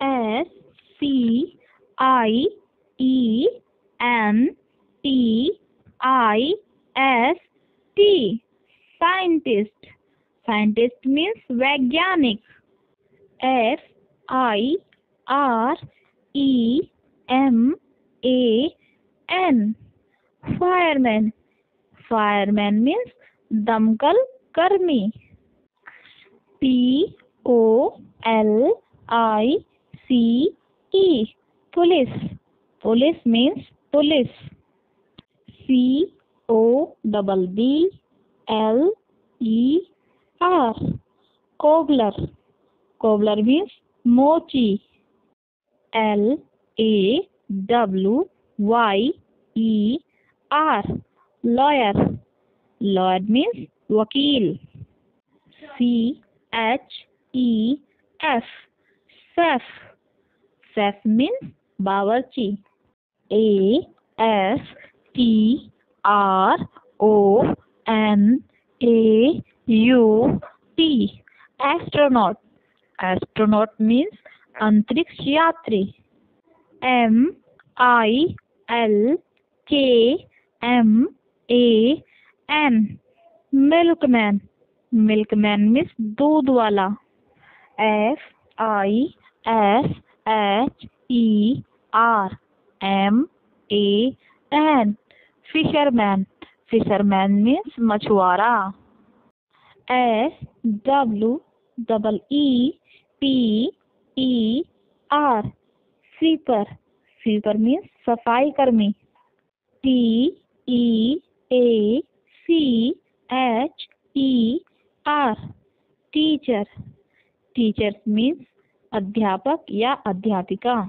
S C I E N T I S T scientist scientist means वैज्ञानिक F I R E M A N fireman fireman means दमकल कर्मी P O L I C E police police means police C O double B L E R cobbler cobbler means mochi L A W Y E R lawyer lawyer means वकील C H E F chef chef mean बावर्ची A S T R O N A U T astronaut astronaut means अंतरिक्ष यात्री M I L K M A N milkman milkman means दूध वाला. F I S H E R M A N fisherman fisherman means मछुआरा. S W double E P E R sweeper sweeper means सफ़ाई कर्मी. T E A C H E R teacher teacher means अध्यापक या अध्यापिका।